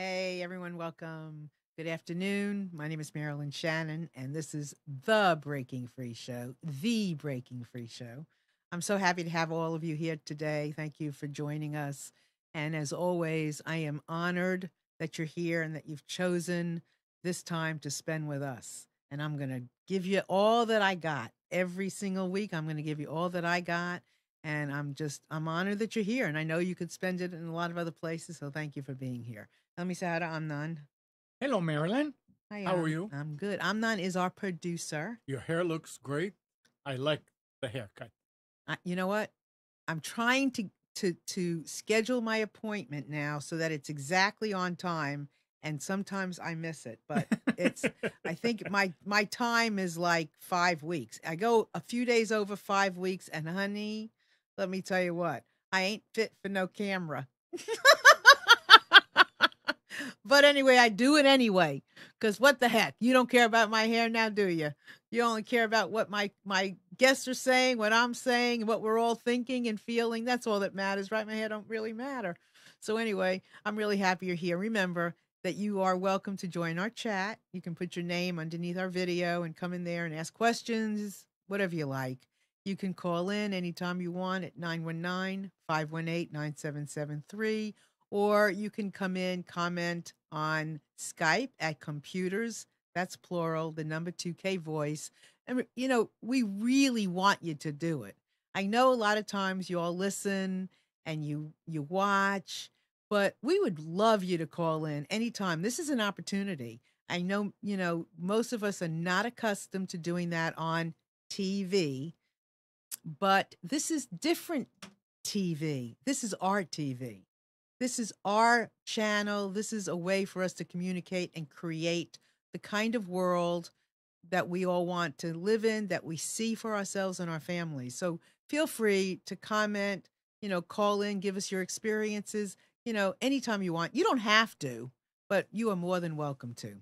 Hey, everyone, welcome. Good afternoon. My name is Marilyn Shannon, and this is The Breaking Free Show, The Breaking Free Show. I'm so happy to have all of you here today. Thank you for joining us. And as always, I am honored that you're here and that you've chosen this time to spend with us. And I'm going to give you all that I got every single week. I'm going to give you all that I got. And I'm just, I'm honored that you're here. And I know you could spend it in a lot of other places. So thank you for being here. Let me say hi to Amnon. Hello, Marilyn. Hi, How are you? I'm good. Amnon is our producer. Your hair looks great. I like the haircut. I, you know what? I'm trying to to to schedule my appointment now so that it's exactly on time. And sometimes I miss it, but it's. I think my my time is like five weeks. I go a few days over five weeks, and honey, let me tell you what, I ain't fit for no camera. but anyway, I do it anyway. Cause what the heck? You don't care about my hair now, do you? You only care about what my my guests are saying, what I'm saying, what we're all thinking and feeling. That's all that matters, right? My hair don't really matter. So anyway, I'm really happy you're here. Remember that you are welcome to join our chat. You can put your name underneath our video and come in there and ask questions, whatever you like. You can call in anytime you want at 919 518 9773, or you can come in, comment on Skype at computers. That's plural, the number 2K voice. And, you know, we really want you to do it. I know a lot of times you all listen and you you watch, but we would love you to call in anytime. This is an opportunity. I know, you know, most of us are not accustomed to doing that on TV, but this is different TV. This is our TV. This is our channel. This is a way for us to communicate and create the kind of world that we all want to live in, that we see for ourselves and our families. So feel free to comment, you know, call in, give us your experiences, you know, anytime you want. You don't have to, but you are more than welcome to.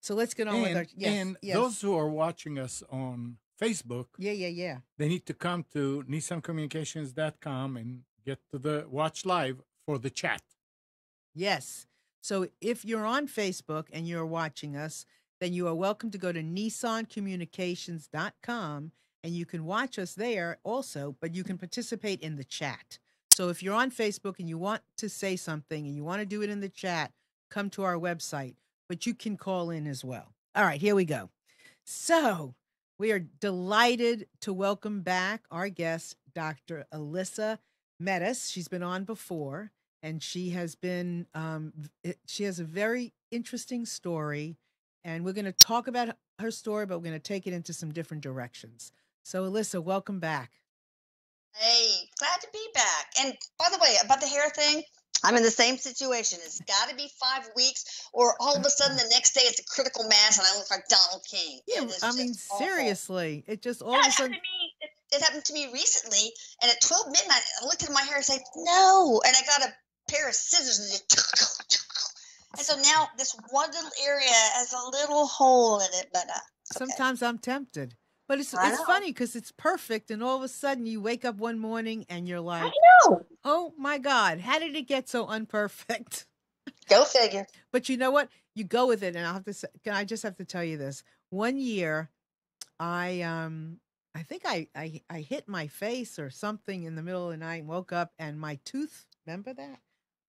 So let's get on with our And, yes, and yes. those who are watching us on Facebook, yeah, yeah, yeah. they need to come to nissancommunications.com and get to the watch live for the chat. Yes. So if you're on Facebook and you're watching us, then you are welcome to go to nissancommunications.com and you can watch us there also, but you can participate in the chat. So if you're on Facebook and you want to say something and you want to do it in the chat, come to our website, but you can call in as well. All right, here we go. So we are delighted to welcome back our guest, Dr. Elisa Medhus. She's been on before and she has been um, it- she has a very interesting story and we're going to talk about her story but we're going to take it into some different directions so elisa welcome back Hey, glad to be back. And by the way, about the hair thing, I'm in the same situation. It's got to be five weeks, or all of a sudden the next day it's a critical mass and I look like Donald King. yeah i mean just awful. seriously it just all Yeah, of it a happened sudden to me. It, it happened to me recently, and at 12 midnight, I looked at my hair and said, "No," and I got a pair of scissors and just. And so now this one little area has a little hole in it, but uh, okay. sometimes i'm tempted but it's I it's know. funny because it's perfect and all of a sudden you wake up one morning and you're I like know. oh my god how did it get so unperfect Go figure. But you know what? You go with it, and I have to. Say, can I just have to tell you this? One year, I um, I think I I I hit my face or something in the middle of the night, and woke up, and my tooth. Remember that?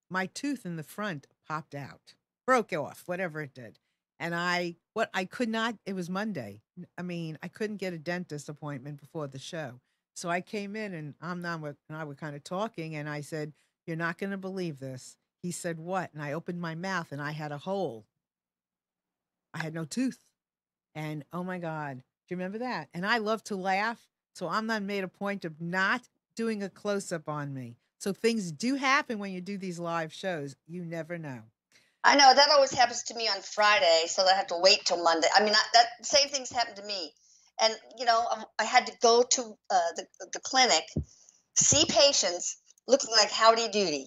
My tooth in the front popped out, broke off, whatever it did, and I what I could not. It was Monday. I mean, I couldn't get a dentist appointment before the show, so I came in, and Amnon wa- and I were kind of talking, and I said, "You're not going to believe this." He said, What? And I opened my mouth and I had a hole. I had no tooth. And oh my God, do you remember that? And I love to laugh. So I'm not made a point of not doing a close up on me. So things do happen when you do these live shows. You never know. I know that always happens to me on Friday, so I have to wait till Monday. I mean, I, that same things happened to me, and you know, I, I had to go to uh, the the clinic, see patients looking like Howdy Doody,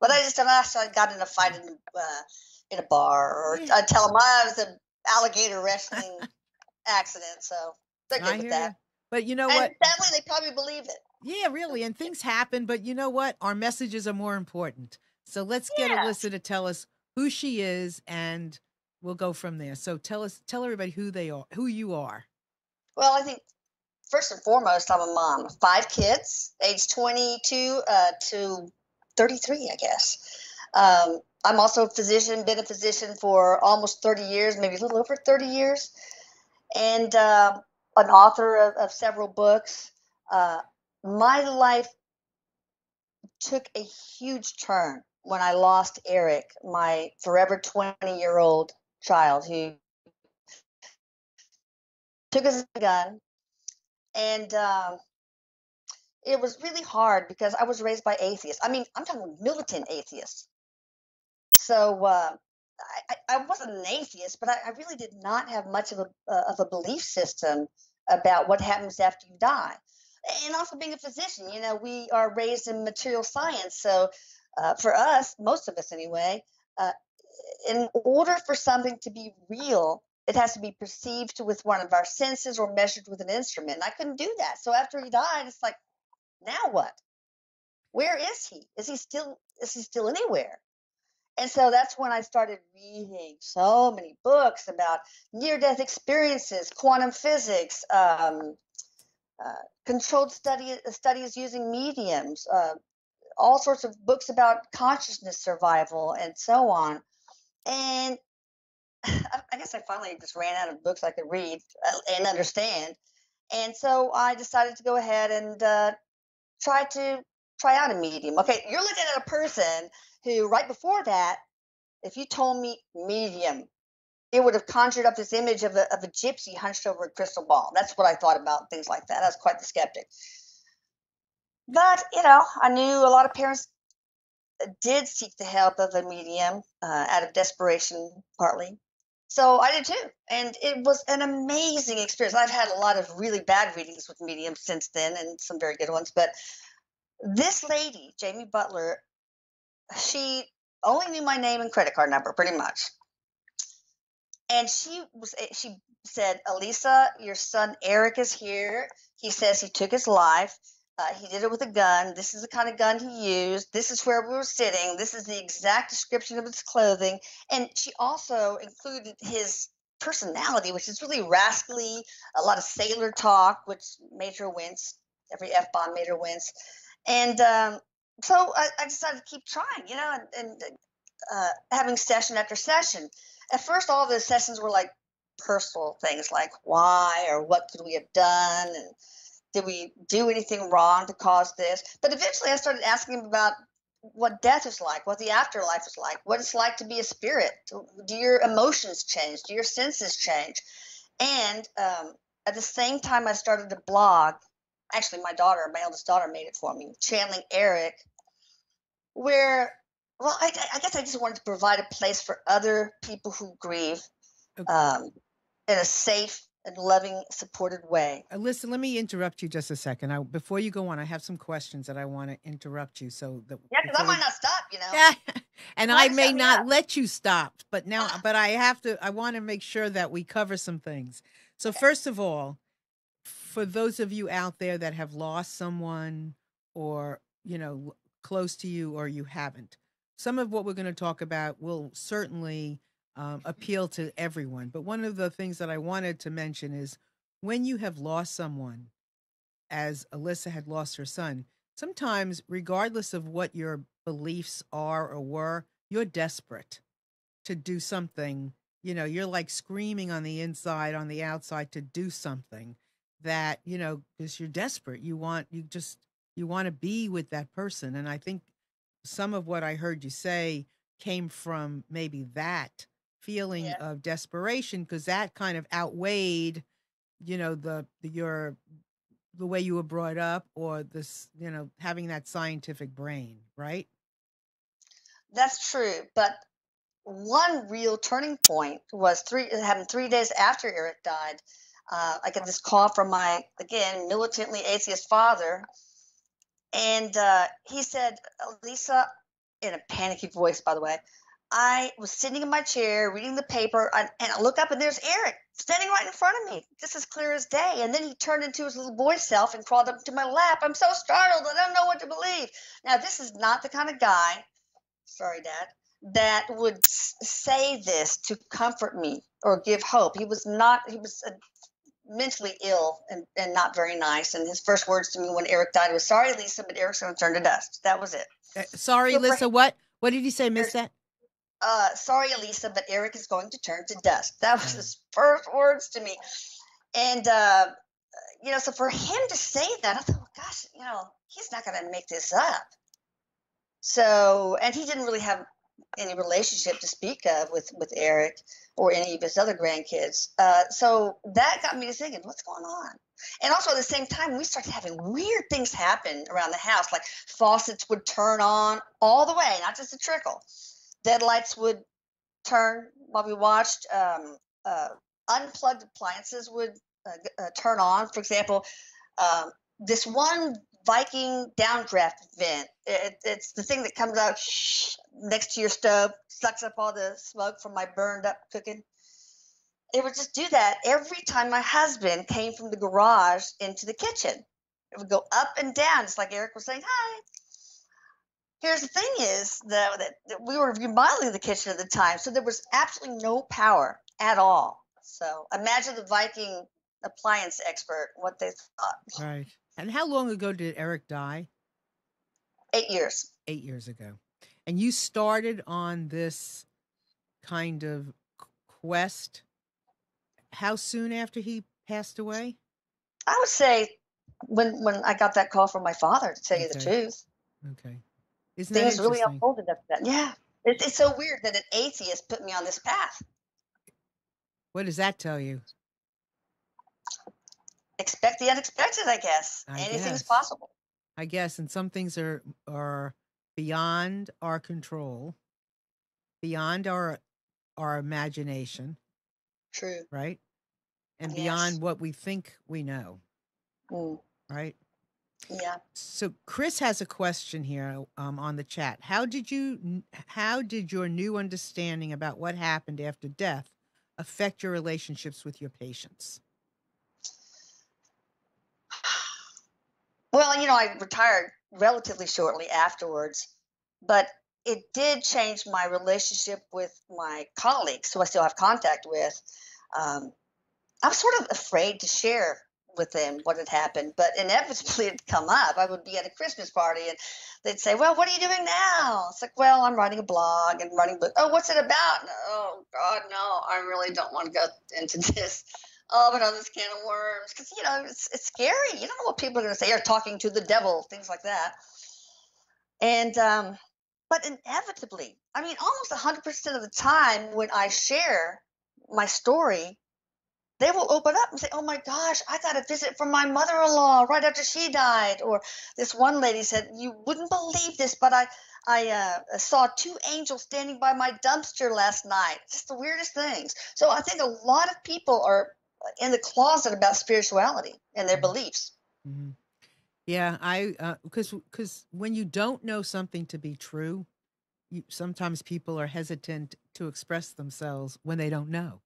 but I just last I got in a fight in uh, in a bar, or Yeah. I tell them I was an alligator wrestling accident, so they're I with that. But you know and what? that way, they probably believe it. Yeah, really. And things happen. But you know what? Our messages are more important. So let's get Yeah. Elisa to tell us who she is, and we'll go from there. So tell us, tell everybody who they are, who you are. Well, I think first and foremost, I'm a mom, five kids, age 22 uh, to 33, I guess. Um, I'm also a physician, been a physician for almost 30 years, maybe a little over 30 years, and uh, an author of, of several books. Uh, my life took a huge turn when I lost Erik, my forever 20 year old child who took his gun. And um, it was really hard because I was raised by atheists. I mean, I'm talking militant atheists. So uh, I, I wasn't an atheist, but I, I really did not have much of a, uh, of a belief system about what happens after you die and also being a physician you know we are raised in material science so uh, for us most of us anyway uh, in order for something to be real it has to be perceived with one of our senses or measured with an instrument i couldn't do that. So after he died it's like now what? Where is he? Is he still is he still anywhere? And so that's when I started reading so many books about near death experiences, quantum physics, um, controlled study, studies using mediums, uh, all sorts of books about consciousness survival, and so on. And I guess I finally just ran out of books I could read uh, and understand. And so I decided to go ahead and uh, try to try out a medium. Okay, you're looking at a person who, right before that, if you told me medium, it would have conjured up this image of a, of a gypsy hunched over a crystal ball. That's what I thought about things like that. I was quite the skeptic. But, you know, I knew a lot of parents uh, did seek the help of a medium uh, out of desperation, partly. So I did too. And it was an amazing experience. I've had a lot of really bad readings with mediums since then and some very good ones. But this lady, Jamie Butler, she only knew my name and credit card number pretty much and she was eh, she said, "Elisa, your son Erik is here. He says he took his life. Uh, he did it with a gun. This is the kind of gun he used. This is where we were sitting. This is the exact description of his clothing." And she also included his personality, which is really rascally, a lot of sailor talk, which made her wince. Every f bomb made her wince, and um, so I, I, decided to keep trying, you know, and, and uh, having session after session at first all the sessions were like personal things like why or what could we have done and did we do anything wrong to cause this? But eventually i started asking him about what death is like what the afterlife is like what it's like to be a spirit. Do your emotions change? Do your senses change? And um, at the same time i started to blog. Actually my daughter my eldest daughter made it for me channeling erik where well, I, I, guess I just wanted to provide a place for other people who grieve okay. um, in a safe and loving, supported way. Uh, listen, let me interrupt you just a second. I, before you go on, I have some questions that I want to interrupt you. So that yeah, because I might not stop, you know. Yeah, and I may not up. let you stop, but now, but I have to. I want to make sure that we cover some things. So okay. first of all, for those of you out there that have lost someone or you know close to you or you haven't some of what we're going to talk about will certainly um, appeal to everyone. But one of the things that I wanted to mention is when you have lost someone, as Elisa had lost her son, sometimes, regardless of what your beliefs are or were, you're desperate to do something. You know, you're like screaming on the inside, on the outside to do something that, you know, because you're desperate. You want, you just, you want to be with that person. And I think some of what I heard you say came from maybe that feeling yeah. of desperation because that kind of outweighed, you know, the, the your the way you were brought up or this, you know, having that scientific brain, right? That's true, but one real turning point was three it happened three days after Erik died. Uh, I get this call from my again militantly atheist father and uh, he said, Lisa, in a panicky voice, by the way, I was sitting in my chair reading the paper, and I look up and there's Erik standing right in front of me, just as clear as day. And then he turned into his little boy self and crawled up to my lap. I'm so startled, I don't know what to believe. Now, this is not the kind of guy, sorry, Dad, that would say this to comfort me or give hope. He was not, he was uh, mentally ill and, and not very nice. And his first words to me when Erik died was, Sorry, Lisa, but Erik's going to turn to dust. That was it. Uh, sorry, So Lisa. What? What did you say? Miss that? Uh, sorry, Elisa, but Erik is going to turn to dust. That was his first words to me. And, uh, you know, so for him to say that, I thought, well, gosh, you know, he's not going to make this up. So, and he didn't really have any relationship to speak of with, with Erik or any of his other grandkids. Uh, so that got me to thinking, what's going on? And also at the same time, we started having weird things happen around the house, like faucets would turn on all the way, not just a trickle. Deadlights would turn while we watched. Um, uh, unplugged appliances would uh, uh, turn on. For example, um, this one Viking downdraft vent. It, it's the thing that comes out next to your stove, sucks up all the smoke from my burned up cooking. It would just do that every time my husband came from the garage into the kitchen. It would go up and down, just like Erik was saying, hi. Here's the thing is that, that, that we were remodeling the kitchen at the time, so there was absolutely no power at all. So imagine the Viking appliance expert, what they thought. Right. And how long ago did Erik die? Eight years. Eight years ago. And you started on this kind of quest. How soon after he passed away? I would say when when I got that call from my father, to tell you the truth, Okay. Isn't that things really unfolded after that. Yeah, it, it's so weird that an atheist put me on this path. What does that tell you? Expect the unexpected, I guess. I Anything's guess. possible. I guess, and some things are are beyond our control, beyond our our imagination, True. right? And Yes. beyond what we think we know, Mm, right? yeah. So Chris has a question here um, on the chat. How did you how did your new understanding about what happened after death affect your relationships with your patients? Well, you know, I retired relatively shortly afterwards, but it did change my relationship with my colleagues, who I still have contact with. Um, I was sort of afraid to share with them what had happened, but inevitably it'd come up. I would be at a Christmas party and they'd say, Well, what are you doing now? It's like, Well, I'm writing a blog and writing book. Oh, what's it about? Oh, God, no, I really don't want to go into this. Oh, this can of worms. Because, you know, it's, it's scary. You don't know what people are going to say. You're talking to the devil, things like that. And, um, but inevitably, I mean, almost 100% of the time when I share my story, they will open up and say, "Oh my gosh, I got a visit from my mother-in-law right after she died." Or this one lady said, "You wouldn't believe this, but I I uh, saw two angels standing by my dumpster last night." Just the weirdest things. So I think a lot of people are in the closet about spirituality and their beliefs. hmm Yeah, I because because when you don't know something to be true, you sometimes people are hesitant to express themselves when they don't know.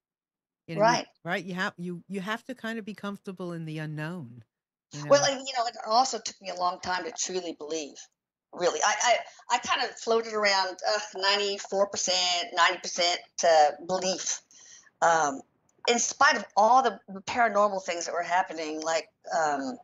You know, Right. right. You have you you have to kind of be comfortable in the unknown. You know? Well, and you know, it also took me a long time to truly believe. Really, I I, I kind of floated around ninety four percent, ninety percent belief, um, in spite of all the paranormal things that were happening, like um,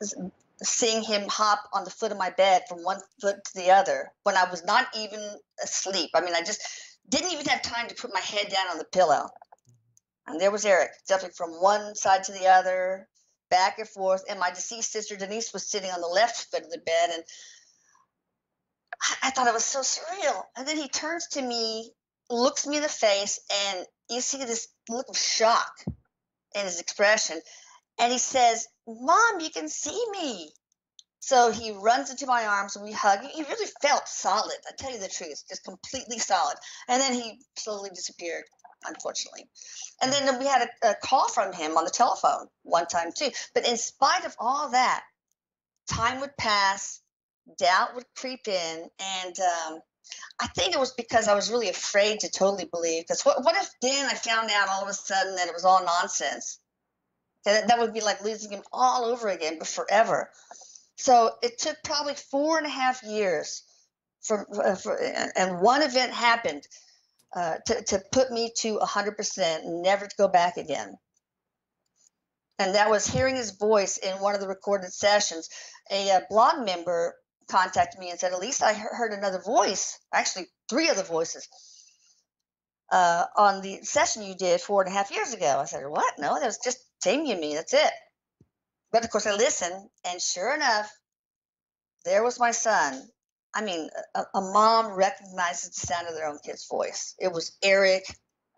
s- seeing him hop on the foot of my bed from one foot to the other when I was not even asleep. I mean, I just didn't even have time to put my head down on the pillow. And there was Erik, jumping from one side to the other, back and forth. And my deceased sister Denise was sitting on the left foot of the bed. And I, I thought it was so surreal. And then he turns to me, looks me in the face, and you see this look of shock in his expression. And he says, Mom, you can see me. So he runs into my arms and we hug. He really felt solid. I tell you the truth, just completely solid. And then he slowly disappeared, unfortunately. And then we had a, a call from him on the telephone one time too. But in spite of all that, time would pass, doubt would creep in, and um, I think it was because I was really afraid to totally believe. Because what, what if then I found out all of a sudden that it was all nonsense? That, that would be like losing him all over again, but forever. So it took probably four and a half years for, uh, for and one event happened uh, to, to put me to 100% never to go back again and that was hearing his voice in one of the recorded sessions a, a blog member contacted me and said at least i heard another voice actually three other voices uh, on the session you did four and a half years ago i said what no that was just Tammy and me that's it but of course i listened and sure enough there was my son I mean, a, a, mom recognizes the sound of their own kid's voice. It was Erik,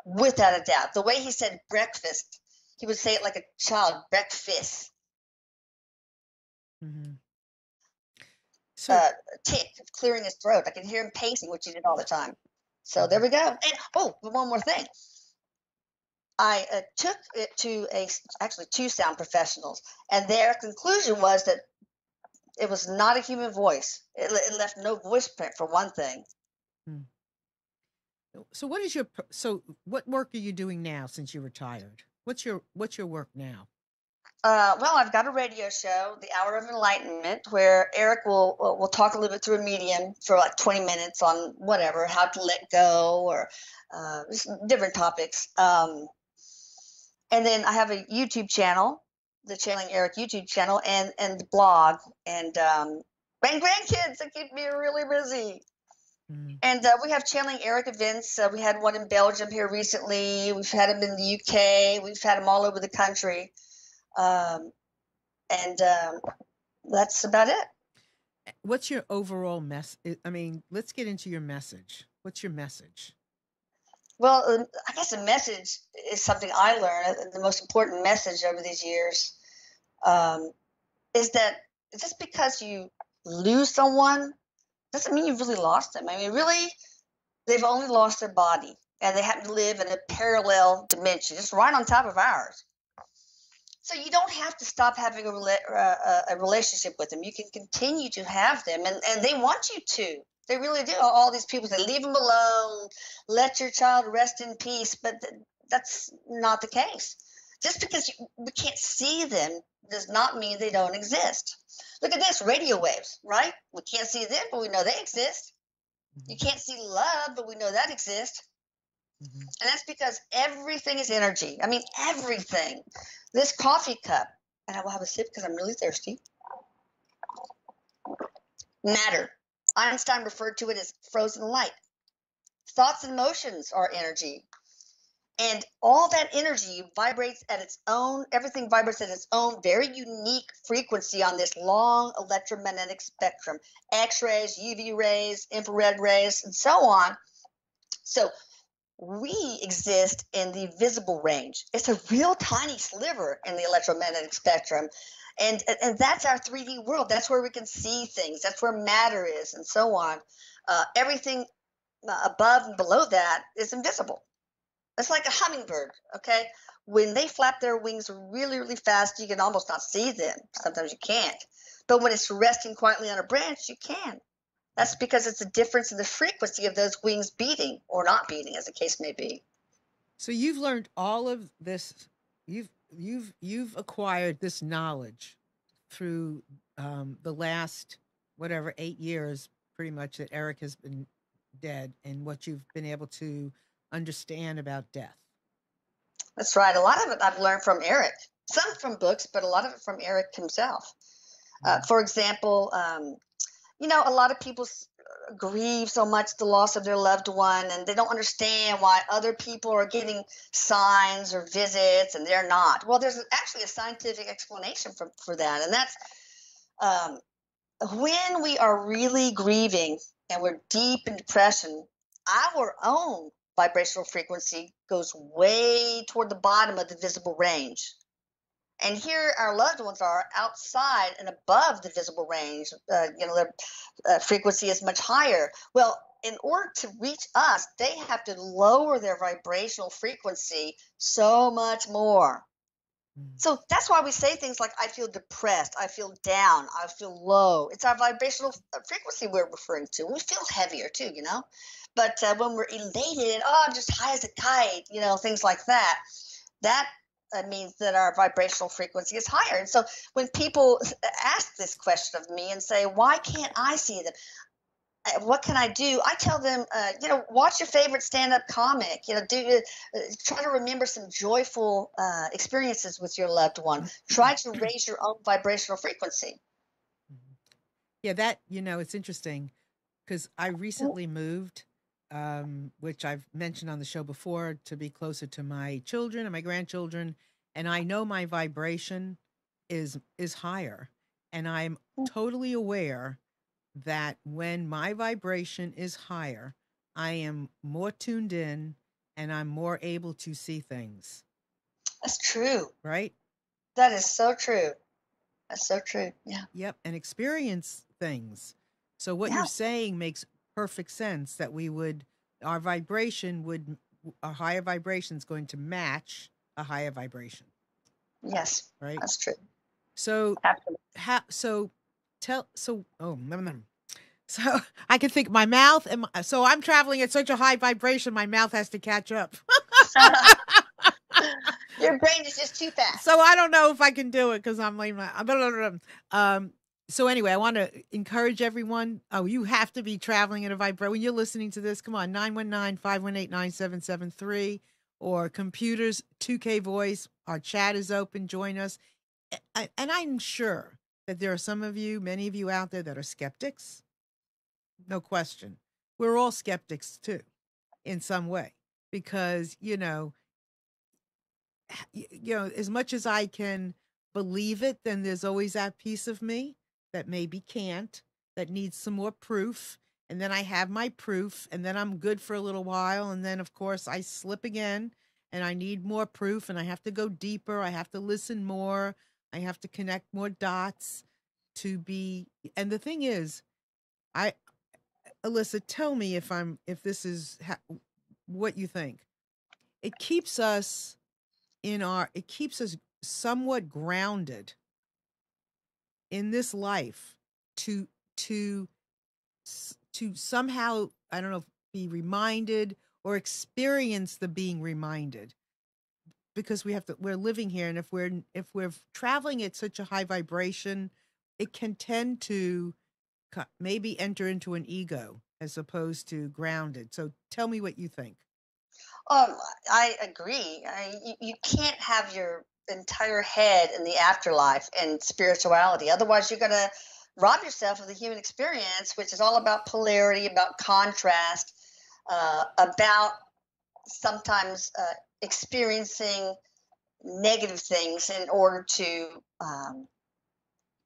without a doubt. The way he said breakfast, he would say it like a child, breakfast. Mm-hmm. So, uh, tick, clearing his throat. I could hear him pacing, which he did all the time. So there we go. And oh, one more thing. I uh, took it to a actually two sound professionals, and their conclusion was that it was not a human voice. It, it left no voice print for one thing. Hmm. So what is your so what work are you doing now since you retired? What's your what's your work now? Uh, well, I've got a radio show, The Hour of Enlightenment, where Erik will will talk a little bit through a medium for like 20 minutes on whatever, how to let go or uh, different topics. Um, and then I have a YouTube channel the Channeling Erik YouTube channel and and the blog and um, and grandkids that keep me really busy. Mm. And uh, we have Channeling Erik events. Uh, we had one in Belgium here recently. We've had them in the UK. We've had them all over the country. Um, and um, that's about it. What's your overall mess? I mean, let's get into your message. What's your message? Well, um, I guess a message is something I learned. Uh, the most important message over these years um, is that just because you lose someone doesn't mean you've really lost them. I mean, really, they've only lost their body and they happen to live in a parallel dimension, just right on top of ours. So you don't have to stop having a, uh, a relationship with them. You can continue to have them, and, and they want you to. They really do. All these people say, leave them alone, let your child rest in peace. But th- that's not the case. Just because you, we can't see them does not mean they don't exist. Look at this radio waves, right? We can't see them, but we know they exist. Mm-hmm. You can't see love, but we know that exists. Mm-hmm. And that's because everything is energy. I mean, everything. This coffee cup, and I will have a sip because I'm really thirsty, matter. Einstein referred to it as frozen light. Thoughts and emotions are energy. And all that energy vibrates at its own, everything vibrates at its own very unique frequency on this long electromagnetic spectrum X rays, UV rays, infrared rays, and so on. So we exist in the visible range. It's a real tiny sliver in the electromagnetic spectrum and and that's our 3D world. That's where we can see things. That's where matter is, and so on. Uh, everything uh, above and below that is invisible. It's like a hummingbird. Okay, when they flap their wings really, really fast, you can almost not see them. Sometimes you can't. But when it's resting quietly on a branch, you can. That's because it's a difference in the frequency of those wings beating or not beating, as the case may be. So you've learned all of this. You've you've you've acquired this knowledge through um, the last whatever eight years, pretty much that Erik has been dead, and what you've been able to understand about death. That's right. A lot of it I've learned from Erik. Some from books, but a lot of it from Erik himself. Uh, mm-hmm. for example, um, you know, a lot of people grieve so much the loss of their loved one and they don't understand why other people are getting signs or visits and they're not. Well there's actually a scientific explanation for, for that and that's um, when we are really grieving and we're deep in depression our own vibrational frequency goes way toward the bottom of the visible range and here our loved ones are outside and above the visible range. Uh, you know, their uh, frequency is much higher. Well, in order to reach us, they have to lower their vibrational frequency so much more. Hmm. So that's why we say things like, I feel depressed, I feel down, I feel low. It's our vibrational uh, frequency we're referring to. We feel heavier too, you know? But uh, when we're elated, oh, I'm just high as a kite, you know, things like that, that uh, means that our vibrational frequency is higher. And so when people ask this question of me and say, why can't I see them? uh, what can I do? I tell them, uh, you know, watch your favorite stand-up comic. You know, do uh, try to remember some joyful uh, experiences with your loved one. Try to raise your own vibrational frequency. Yeah, that you know, it's interesting because I recently moved, um, which I've mentioned on the show before, to be closer to my children and my grandchildren, and I know my vibration is is higher, and I'm Mm. totally aware that when my vibration is higher, I am more tuned in and I'm more able to see things, That's true. right? That is so true. That's so true. Yeah. Yep, and experience things. So what Yeah. you're saying makes perfect sense that we would our vibration would a higher vibration is going to match a higher vibration, Yes, right? that's true. So Absolutely. how so tell so oh so I can think my mouth and my, so I'm traveling at such a high vibration my mouth has to catch up. Your brain is just too fast. so I don't know if I can do it because I'm like, blah. um. So anyway, I want to encourage everyone. Oh, you have to be traveling at a vibration when you're listening to this. Come on, 919-518-9773 or computers 2K voice. Our chat is open. Join us. And I'm sure that there are some of you, many of you out there that are skeptics. No question. We're all skeptics too, in some way, because you know you know, as much as I can believe it, then there's always that piece of me that maybe can't, that needs some more proof. And then I have my proof, and then I'm good for a little while. And then, of course, I slip again and I need more proof, and I have to go deeper. I have to listen more. I have to connect more dots to be. And the thing is, I, Elisa, tell me if I'm, if this is ha- what you think. It keeps us in our it keeps us somewhat grounded in this life to to to somehow i don't know be reminded or experience the being reminded. Because we have to we're living here and if we're if we're traveling at such a high vibration it can tend to maybe enter into an ego as opposed to grounded. So tell me what you think. Um, I agree. I, you, you can't have your entire head in the afterlife and spirituality. Otherwise, you're going to rob yourself of the human experience, which is all about polarity, about contrast, uh, about sometimes uh, experiencing negative things in order to um,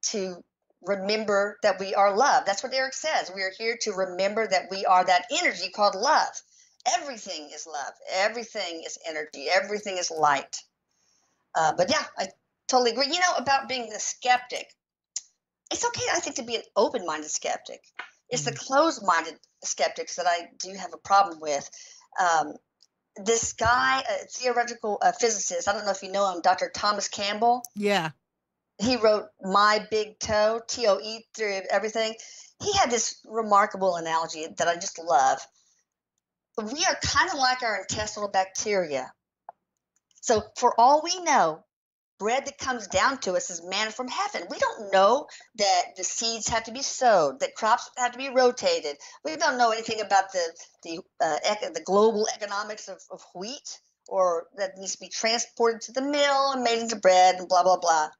to remember that we are love. That's what Erik says. We are here to remember that we are that energy called love everything is love everything is energy everything is light uh, but yeah i totally agree. You know about being the skeptic it's okay i think to be an open-minded skeptic. It's the closed-minded skeptics that i do have a problem with. Um, this guy a theoretical uh, physicist i don't know if you know him dr thomas campbell. Yeah. He wrote my big toe t-o-e theory of everything. He had this remarkable analogy that i just love. We are kind of like our intestinal bacteria. So, for all we know, bread that comes down to us is manna from heaven. We don't know that the seeds have to be sowed, that crops have to be rotated. We don't know anything about the the uh, ec- the global economics of, of wheat, or that needs to be transported to the mill and made into bread and blah blah blah.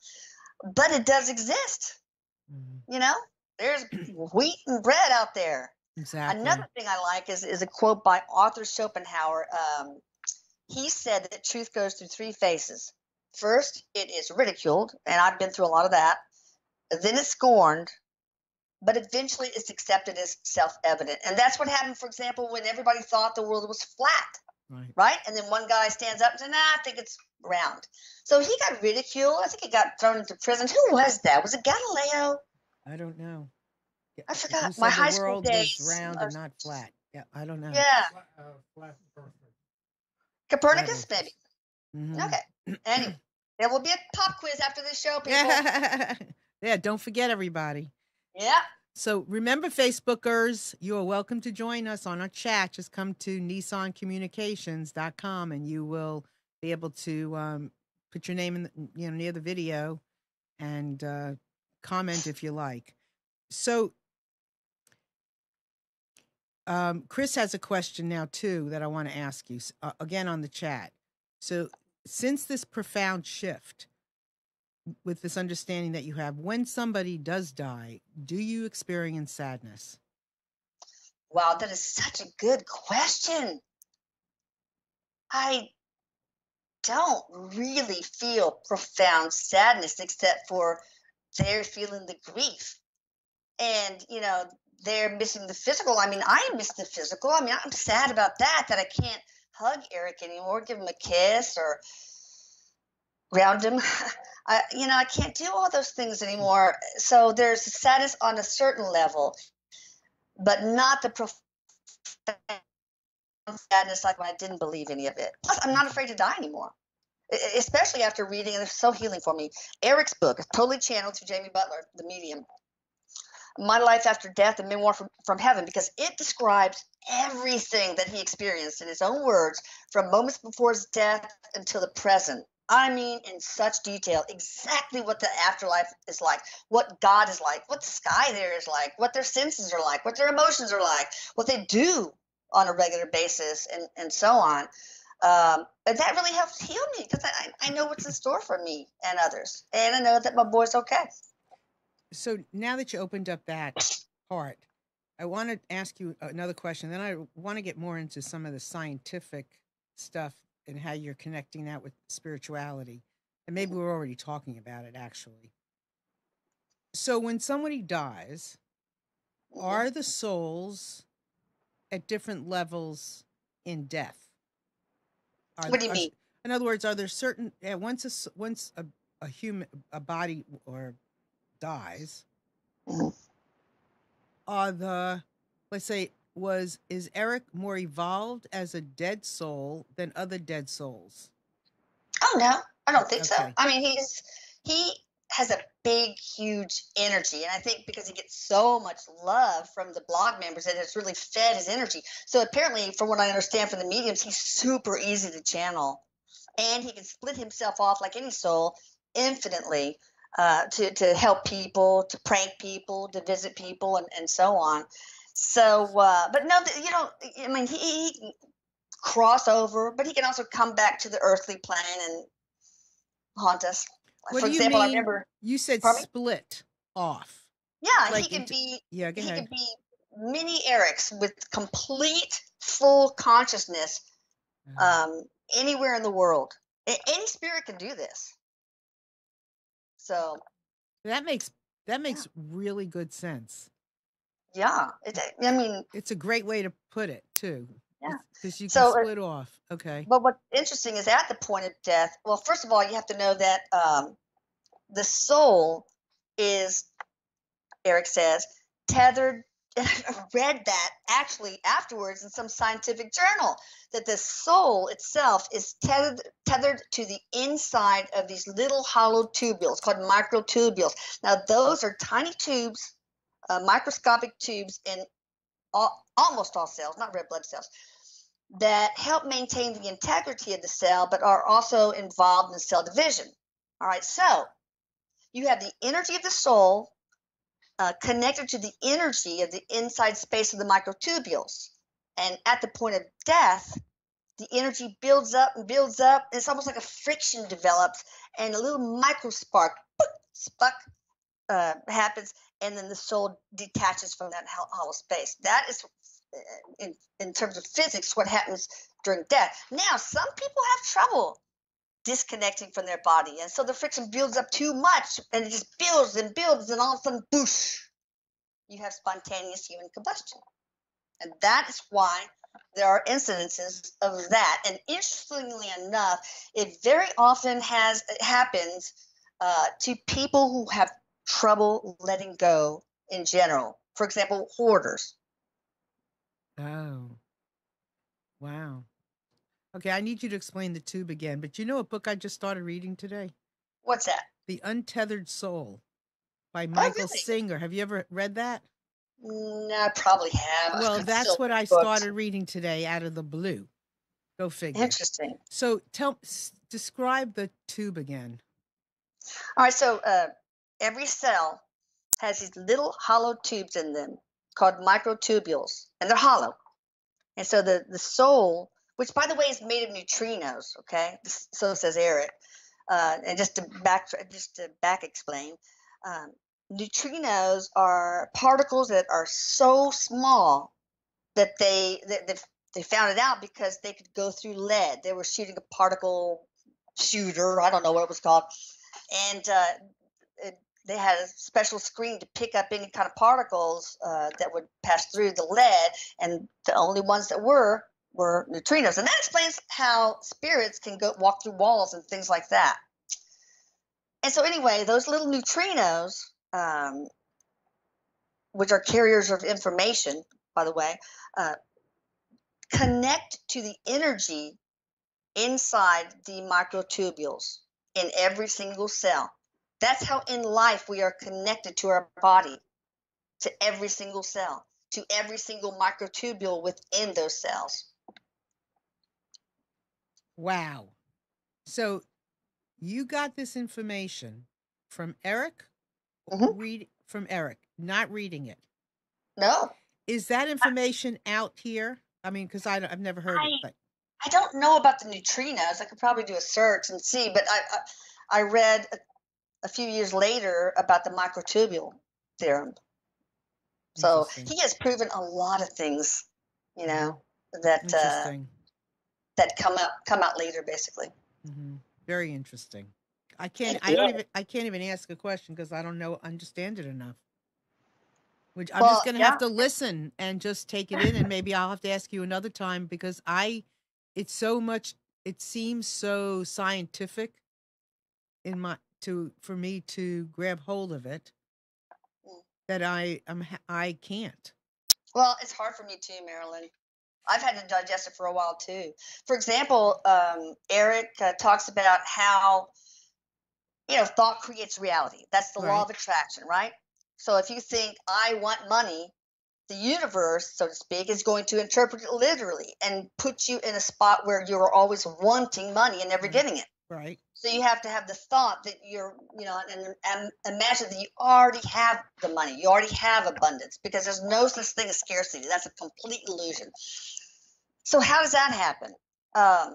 But it does exist. Mhm. You know, there's wheat and bread out there. exactly Another thing I like is, is a quote by Arthur Schopenhauer. Um, he said that truth goes through three phases. First, it is ridiculed, and I've been through a lot of that. Then it's scorned, but eventually it's accepted as self evident. And that's what happened, for example, when everybody thought the world was flat, right right? And then one guy stands up and says, Nah, I think it's round. So he got ridiculed. I think he got thrown into prison. Who was that? Was it Galileo? I don't know. Yeah, I forgot. My the high school world days was round are- and not flat. Yeah, I don't know. Yeah, Flat, uh, flat perfect. Copernicus, maybe. Mhm. Okay. Anyway, there will be a pop quiz after this show, people. Yeah. yeah, don't forget everybody. Yeah. So remember, Facebookers, you are welcome to join us on our chat. Just come to nissancommunications.com and you will be able to um, put your name in, the, you know, near the video and uh, comment if you like. So um, Chris has a question now too that I want to ask you uh, again on the chat. So, since this profound shift with this understanding that you have, when somebody does die, do you experience sadness? Wow, that is such a good question. I don't really feel profound sadness except for they're feeling the grief. And, you know, they're missing the physical. I mean, I miss the physical. I mean, I'm sad about that, that I can't hug Erik anymore, give him a kiss or ground him. I, you know, I can't do all those things anymore. So there's sadness on a certain level, but not the profound sadness like when I didn't believe any of it. Plus, I'm not afraid to die anymore, especially after reading, and it's so healing for me. Erik's book, totally channeled through Jamie Butler, the medium. My Life After Death, a memoir from, from heaven, because it describes everything that he experienced in his own words from moments before his death until the present. I mean, in such detail, exactly what the afterlife is like, what God is like, what the sky there is like, what their senses are like, what their emotions are like, what they do on a regular basis, and, and so on. Um, and that really helps heal me because I, I know what's in store for me and others. And I know that my boy's okay. So now that you opened up that part, I want to ask you another question. Then I want to get more into some of the scientific stuff and how you're connecting that with spirituality. And maybe we're already talking about it actually. So when somebody dies, are the souls at different levels in death? Are, What do you are- mean? In other words, are there certain yeah, once a once a, a human a body or dies, Mhm. are the let's say was is Erik more evolved as a dead soul than other dead souls? Oh no, I don't think so. I mean, he's he has a big, huge energy, and I think because he gets so much love from the blog members, that it's really fed his energy. So apparently, from what I understand from the mediums, he's super easy to channel, and he can split himself off like any soul infinitely uh, to to help people, to prank people, to visit people, and and so on. So, uh, but no, you know, I mean, he, he can cross over, but he can also come back to the earthly plane and haunt us. What For do you example, I mean? remember, You said Pardon split off. yeah, like he can into- be Yeah, he ahead. could be mini Eriks with complete full consciousness Uh, um, anywhere in the world. A- any spirit can do this. So that makes that makes really good sense. yeah, it, I mean, It's a great way to put it too. Yeah. Because you can So, uh, split off. Okay. But what's interesting is at the point of death, well, first of all, you have to know that um, the soul is, Erik says, tethered. Read that actually afterwards in some scientific journal that the soul itself is tethered tethered to the inside of these little hollow tubules called microtubules. Now those are tiny tubes, uh, microscopic tubes in all, almost all cells, not red blood cells, that help maintain the integrity of the cell, but are also involved in cell division. All right, so you have the energy of the soul uh, connected to the energy of the inside space of the microtubules. And at the point of death, the energy builds up and builds up. And it's almost like a friction develops, and a little micro spark, spark uh, happens, and then the soul detaches from that hollow space. That is, uh, in, in terms of physics, what happens during death. Now, some people have trouble disconnecting from their body, and so the friction builds up too much, and it just builds and builds, and all of a sudden, boosh, you have spontaneous human combustion. And that is why there are incidences of that. And interestingly enough, it very often has happens uh, to people who have trouble letting go in general. For example, hoarders. Oh. Wow. Okay, I need you to explain the tube again. But you know a book I just started reading today? What's that? The Untethered Soul by Michael really? Singer. Have you ever read that? No, I probably have. Well, that's what I started reading today out of the blue. Go figure. Interesting. So tell s- describe the tube again. All right, so uh, every cell has these little hollow tubes in them called microtubules, and they're hollow. And so the, the soul, which by the way is made of neutrinos, okay? So says Erik. Uh, and just to back just to back explain, um, neutrinos are particles that are so small that they that, they found it out because they could go through lead. They were shooting a particle shooter, I don't know what it was called, and uh, it, they had a special screen to pick up any kind of particles uh, that would pass through the lead, and the only ones that were were neutrinos, and that explains how spirits can go walk through walls and things like that. And so, anyway, those little neutrinos, um, which are carriers of information, by the way, uh, connect to the energy inside the microtubules in every single cell. That's how in life we are connected to our body, to every single cell, to every single microtubule within those cells. Wow. So you got this information from Erik? Mm-hmm. Read from Erik, not reading it. No. Is that information out here? I mean, because I've never heard I, it. But. I don't know about the neutrinos. I could probably do a search and see, but I I, I read a, a, few years later about the microtubule theorem. So he has proven a lot of things, you know, that uh, that come out come out later, basically. Mm-hmm. Very interesting. I can't. I don't even. I can't even ask a question because I don't know understand it enough. Which I'm well, just going to yeah. have to listen and just take it in, and maybe I'll have to ask you another time because I, it's so much. It seems so scientific, in my to for me to grab hold of it, mm. that I am I can't. Well, it's hard for me too, Marilyn. I've had to digest it for a while too. For example, um, Erik uh, talks about how you know thought creates reality. That's the right. law of attraction, right? So if you think I want money, the universe, so to speak, is going to interpret it literally and put you in a spot where you're always wanting money and never right. getting it. Right. So you have to have the thought that you're, you know, and, and imagine that you already have the money. You already have abundance because there's no such thing as scarcity. That's a complete illusion. So how does that happen? Um,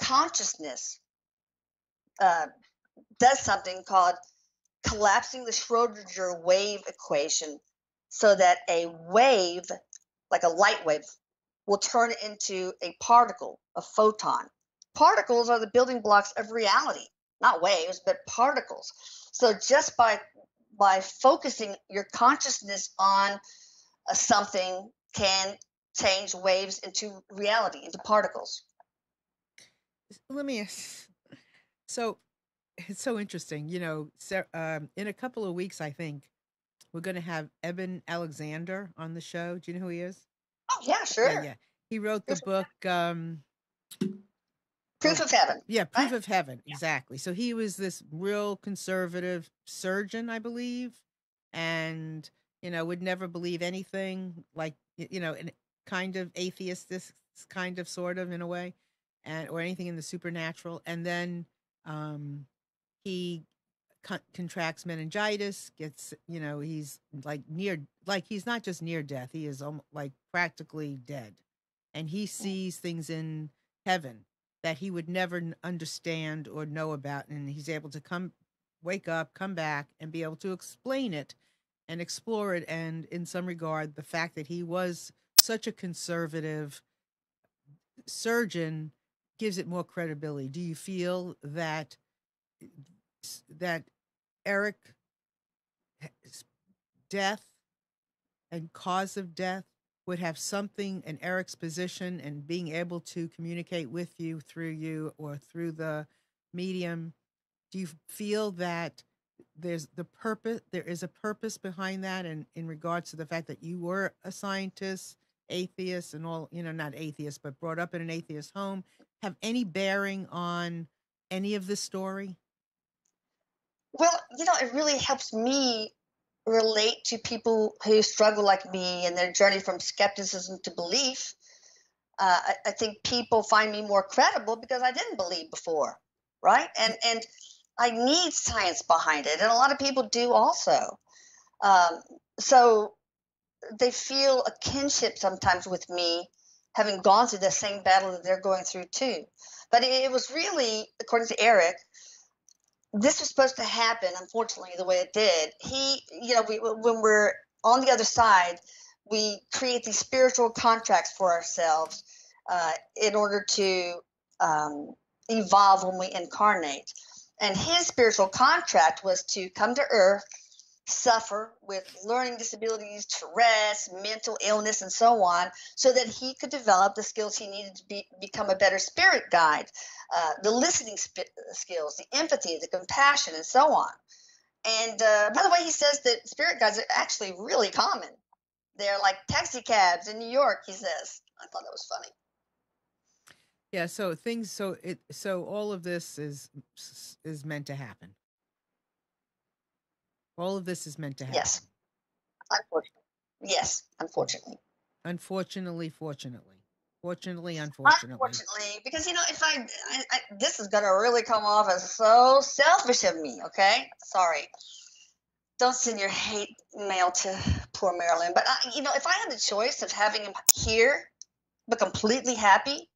consciousness uh, does something called collapsing the Schrodinger wave equation so that a wave, like a light wave, will turn into a particle, a photon. Particles are the building blocks of reality, not waves, but particles. So just by by focusing your consciousness on something can change waves into reality, into particles. Let me ask. So it's so interesting. You know, so, um, in a couple of weeks, I think we're going to have Eben Alexander on the show. Do you know who he is? Oh yeah, sure. Yeah, yeah. He wrote the book. Um, Proof of Heaven. Yeah, Proof right? of Heaven. Yeah. Exactly. So he was this real conservative surgeon, I believe, and you know would never believe anything like you know, an kind of atheist, this kind of sort of in a way, and or anything in the supernatural, and then um he con- contracts meningitis, gets, you know, he's like near, like he's not just near death, he is almost like practically dead. And he sees things in heaven that he would never understand or know about. And he's able to come, wake up, come back, and be able to explain it and explore it. And in some regard, the fact that he was such a conservative surgeon gives it more credibility. Do you feel that eh, that Erik death and cause of death would have something in Erik's position and being able to communicate with you through you or through the medium do you feel that there's the purpose there is a purpose behind that and in regards to the fact that you were a scientist atheist and all you know not atheist but brought up in an atheist home have any bearing on any of the story well, you know, it really helps me relate to people who struggle like me and their journey from skepticism to belief. Uh, I, I, think people find me more credible because I didn't believe before, right? And and I need science behind it, and a lot of people do also. Um, so they feel a kinship sometimes with me, having gone through the same battle that they're going through too. But it, was really, according to Erik, this was supposed to happen. Unfortunately, the way it did, he, you know, we, when we're on the other side, we create these spiritual contracts for ourselves uh, in order to um, evolve when we incarnate. And his spiritual contract was to come to earth, suffer with learning disabilities, Tourette's, mental illness, and so on, so that he could develop the skills he needed to be, become a better spirit guide, uh, the listening sp- skills, the empathy, the compassion, and so on. And uh, by the way, he says that spirit guides are actually really common. They're like taxi cabs in New York, he says. I thought that was funny. Yeah, so things so it so all of this is is meant to happen. All of this is meant to happen. Yes. Unfortunately. Yes, unfortunately. Unfortunately, fortunately. Fortunately, unfortunately. Unfortunately, because you know, if I, I, I this is gonna really come off as so selfish of me. Okay, sorry. Don't send your hate mail to poor Marilyn. But I, you know, if I had the choice of having him here, but completely happy,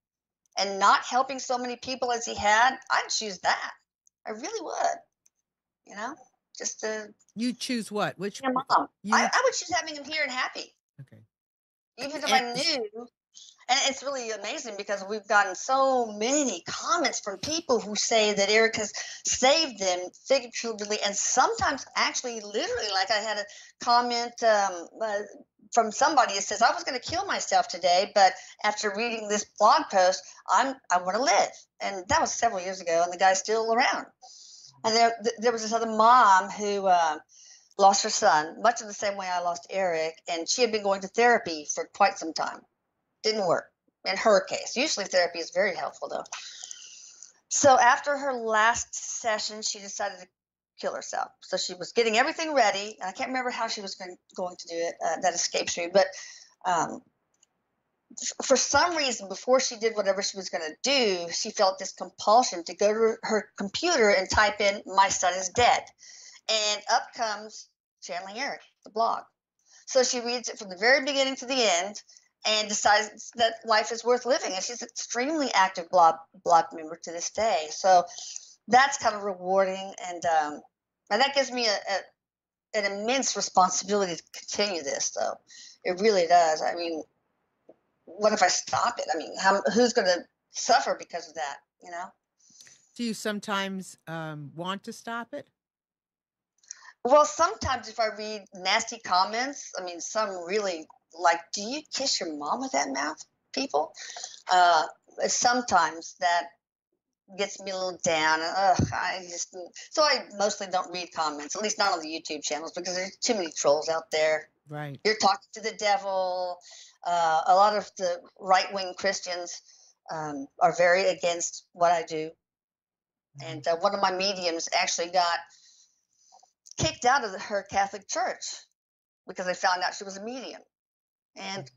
and not helping so many people as he had, I'd choose that. I really would. You know, just to You choose what? Which mom. you I, I would choose having him here and happy. okay. even if I knew. And it's really amazing because we've gotten so many comments from people who say that Erik has saved them figuratively and sometimes actually literally. Like I had a comment um, uh, from somebody that says, "I was going to kill myself today, but after reading this blog post, I'm I want to live." And that was several years ago, and the guy's still around. And there, there was this other mom who uh, lost her son, much in the same way I lost Erik, and she had been going to therapy for quite some time. Didn't work in her case. Usually, therapy is very helpful, though. So after her last session, she decided to kill herself. So she was getting everything ready. and I can't remember how she was going, going to do it. Uh, that escapes me, but. Um, for some reason, before she did whatever she was going to do, she felt this compulsion to go to her computer and type in "My son is dead," and up comes channeling Erik, the blog. So she reads it from the very beginning to the end and decides that life is worth living. And she's an extremely active blog blog member to this day. So that's kind of rewarding, and um, and that gives me a, a an immense responsibility to continue this. Though it really does. I mean, what if I stop it? I mean, how, who's going to suffer because of that? You know. Do you sometimes um, want to stop it? Well, sometimes if I read nasty comments, I mean, some really like, do you kiss your mom with that mouth? People, uh, sometimes that gets me a little down. Ugh, I just so I mostly don't read comments, at least not on the YouTube channels, because there's too many trolls out there. Right. You're talking to the devil. Uh, a lot of the right wing Christians um, are very against what I do. And uh, one of my mediums actually got kicked out of the, her Catholic church because they found out she was a medium. And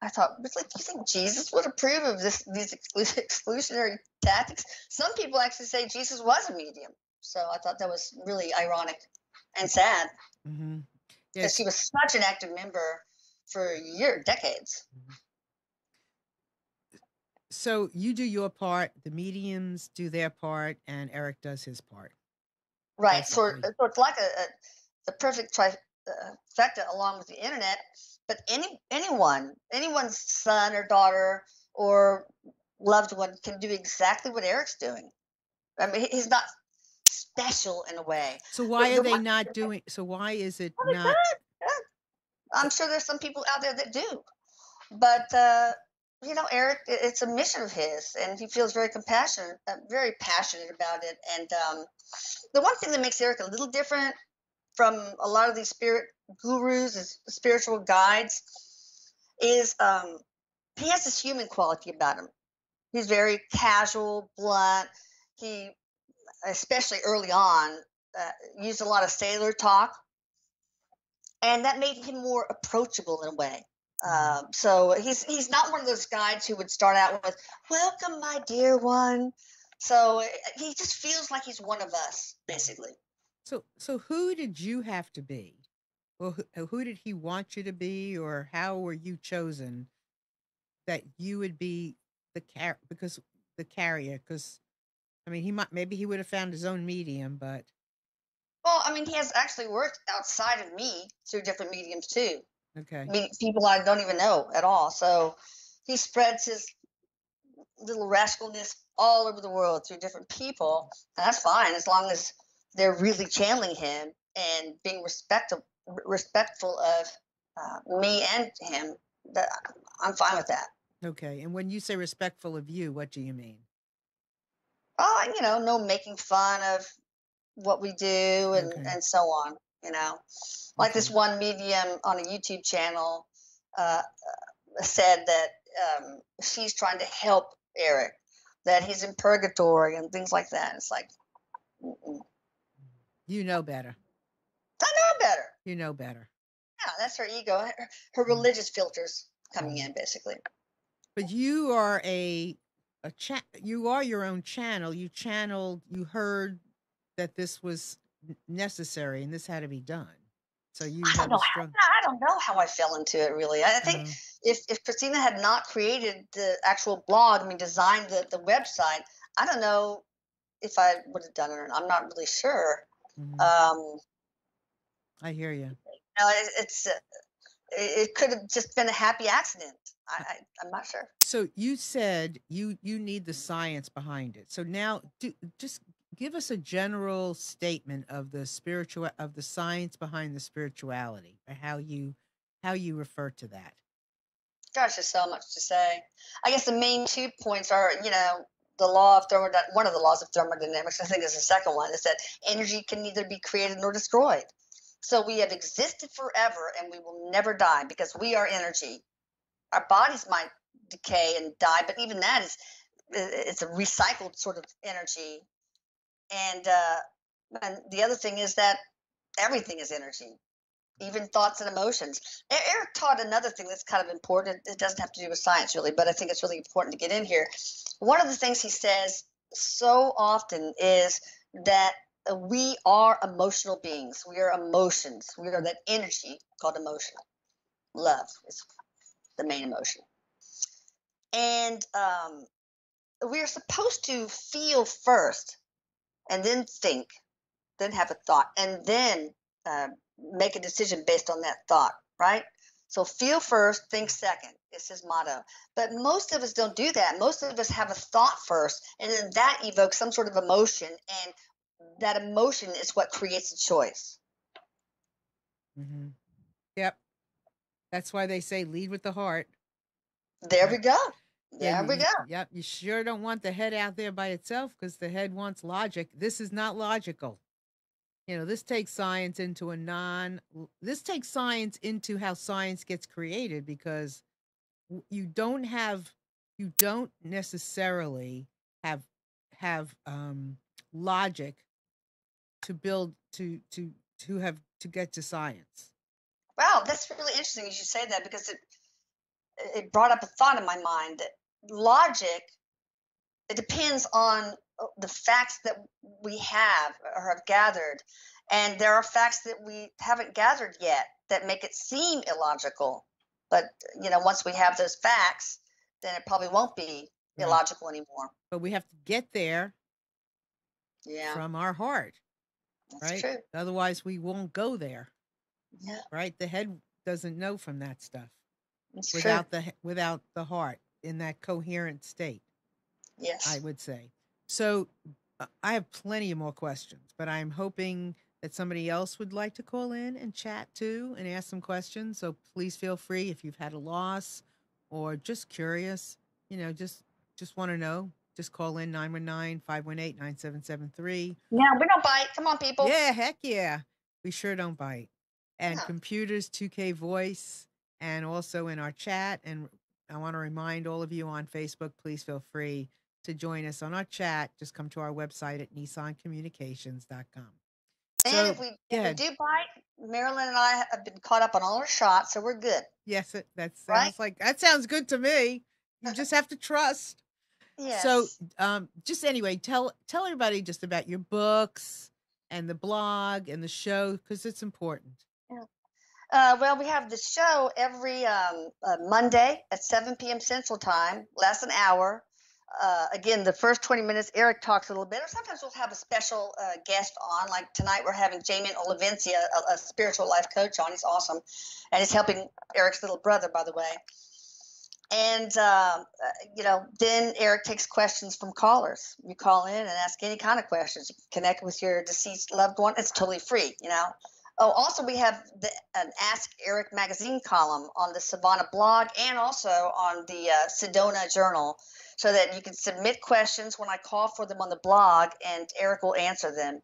I thought, really, do you think Jesus would approve of this these exclusionary tactics? Some people actually say Jesus was a medium. So I thought that was really ironic and sad Mm-hmm. because Yes. she was such an active member for years, decades. So you do your part, the mediums do their part, and Erik does his part. Right. So, so it's like a, a the perfect uh, trifecta along with the internet. But any anyone, anyone's son or daughter or loved one can do exactly what Erik's doing. I mean, he's not special in a way. So why are they not doing? So why is it not? I'm sure there's some people out there that do, but uh, you know, Erik, it's a mission of his, and he feels very compassionate, uh, very passionate about it. And um, the one thing that makes Erik a little different from a lot of these spirit gurus, spiritual guides, is um, he has this human quality about him. He's very casual, blunt. He, especially early on, uh, used a lot of sailor talk and that made him more approachable in a way. Um, so he's he's not one of those guys who would start out with "Welcome, my dear one." So uh, he just feels like he's one of us, basically. So so who did you have to be Well, who, who did he want you to be, or how were you chosen that you would be the car because the carrier? Because I mean, he might maybe he would have found his own medium, but Well, I mean, he has actually worked outside of me through different mediums too. okay, people I don't even know at all. So he spreads his little rascalness all over the world through different people, and that's fine as long as they're really channeling him and being respectful respectful of uh, me and him. That I'm fine with that. okay. And when you say respectful of you, what do you mean? Oh, you know, no making fun of what we do and Okay. and so on. You know, like this one medium on a YouTube channel uh, uh, said that um, she's trying to help Erik, that he's in purgatory and things like that. It's like, mm-mm. You know better. I know better. You know better. Yeah, that's her ego, her, her Mm. religious filters coming in, basically. But you are a a chat. You are your own channel. You channeled. You heard that this was necessary and this had to be done. So you I don't know. How. I don't know how I fell into it. Really, I think uh, if if Christina had not created the actual blog, I mean, designed the the website, I don't know if I would have done it. or not. I'm not really sure. mhm, Um, I hear you. you know, it, it's uh, it, it could have just been a happy accident. I, I I'm not sure. So you said you you need the science behind it. So now, do, just give us a general statement of the spiritual of the science behind the spirituality, or how you how you refer to that. Gosh, there's so much to say. I guess the main two points are, you know, the law of thermodynamics. One of the laws of thermodynamics, I think, is the second one, is that energy can neither be created nor destroyed. So we have existed forever, and we will never die because we are energy. Our bodies might decay and die, but even that is it's a recycled sort of energy. And uh, and the other thing is that everything is energy even thoughts and emotions. Erik taught another thing that's kind of important. It doesn't have to do with science really, but I think it's really important to get in here. One of the things he says so often is that uh, we are emotional beings. We are emotions. We are that energy called emotion. Love is the main emotion. And um, we are supposed to feel first and then think, then have a thought, and then uh, make a decision based on that thought, right? So feel first, think second. It's his motto. But most of us don't do that. Most of us have a thought first, and then that evokes some sort of emotion, and that emotion is what creates a choice. Mm-hmm. Yep. That's why they say lead with the heart. There we go. Yeah, There we go. Yep. You sure don't want the head out there by itself because the head wants logic. This is not logical. You know, this takes science into a non, this takes science into how science gets created because you don't have, you don't necessarily have, have, um, logic to build, to, to, to have, to get to science. Wow, that's really interesting you should say that because it it brought up a thought in my mind that logic it depends on uh, the facts that we have or have gathered and there are facts that we haven't gathered yet that make it seem illogical but you know once we have those facts then it probably won't be Right. illogical anymore But we have to get there yeah from our heart, that's right? true Otherwise, we won't go there. yeah right? The head doesn't know from that stuff that's true without the without the heart in that coherent state. yes I would say. So uh, I have plenty of more questions, but I'm hoping that somebody else would like to call in and chat too and ask some questions. So please feel free if you've had a loss or just curious, you know, just just want to know, just call in 919-518-9773. yeah we don't bite come on people Yeah, heck yeah. We sure don't bite. And Yeah. computers 2K voice and also in our chat. And I want to remind all of you on Facebook, please feel free to join us on our chat. Just come to our website at nissancommunications.com. and So, if we, if we do bite marilyn and i have been caught up on all our shots so we're good Yes, it, that sounds Right? like that sounds good to me. You just have to trust. yes So, um, just anyway, tell tell everybody just about your books and the blog and the show because it's important. Uh, well, we have the show every um, uh, Monday at 7 p.m. Central Time, lasts an hour. Uh, again, the first 20 minutes, Erik talks a little bit, or sometimes we'll have a special uh, guest on. Like tonight, we're having Jamin Olivencia, a, a spiritual life coach, on. He's awesome. And he's helping Erik's little brother, by the way. And, uh, you know, then Erik takes questions from callers. You call in and ask any kind of questions. You connect with your deceased loved one. It's totally free, you know. Oh, also, we have the, an Ask Erik magazine column on the Savannah blog and also on the uh, Sedona Journal so that you can submit questions when I call for them on the blog and Erik will answer them.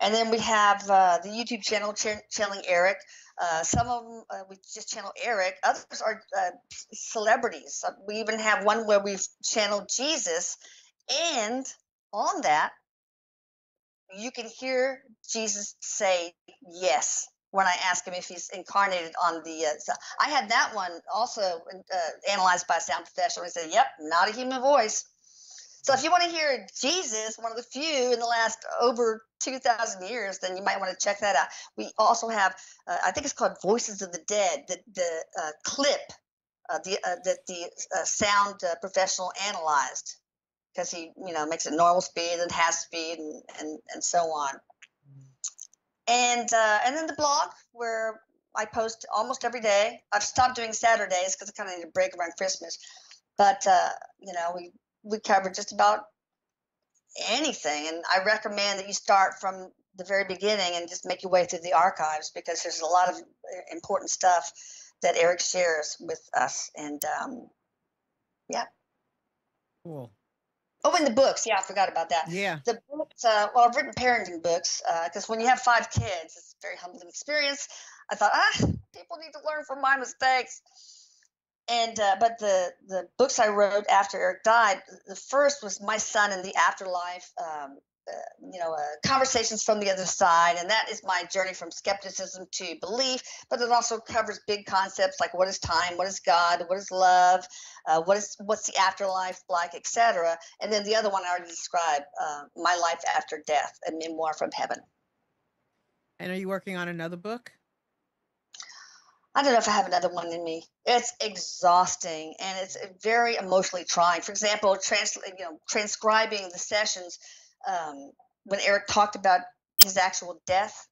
And then we have uh, the YouTube channel, ch- Channeling Erik. Uh, some of them uh, we just channel Erik, others are uh, celebrities. Uh, we even have one where we've channeled Jesus. And on that, you can hear Jesus say yes when I ask him if he's incarnated on the. Uh, so I had that one also uh, analyzed by a sound professional. He said, "Yep, not a human voice." So if you want to hear Jesus, one of the few in the last over 2,000 years, then you might want to check that out. We also have, uh, I think it's called Voices of the Dead, the, the uh, clip uh, the, uh, that the sound professional analyzed because he, you know, makes it normal speed and half speed and, and, and so on and uh, and then the blog where I post almost every day. I've stopped doing Saturdays because I kind of need a break around Christmas, but uh, you know we we cover just about anything, and I recommend that you start from the very beginning and just make your way through the archives because there's a lot of uh, important stuff that Erik shares with us, and um, yeah. Cool. Oh, in the books. Yeah, I forgot about that. Yeah. The books, uh, well, I've written parenting books because uh, when you have five kids, it's a very humbling experience. I thought, ah, people need to learn from my mistakes. And uh, but the the books I wrote after Erik died, the first was My Son in the Afterlife. Um, uh, you know, uh, conversations from the other side, and that is my journey from skepticism to belief. But it also covers big concepts like what is time, what is God, what is love, uh, what is what's the afterlife like, etc. And then the other one I already described, uh, my life after death, a memoir from heaven. And are you working on another book? I don't know if I have another one in me. It's exhausting and it's very emotionally trying. For example, trans, you know, transcribing the sessions um, when Erik talked about his actual death,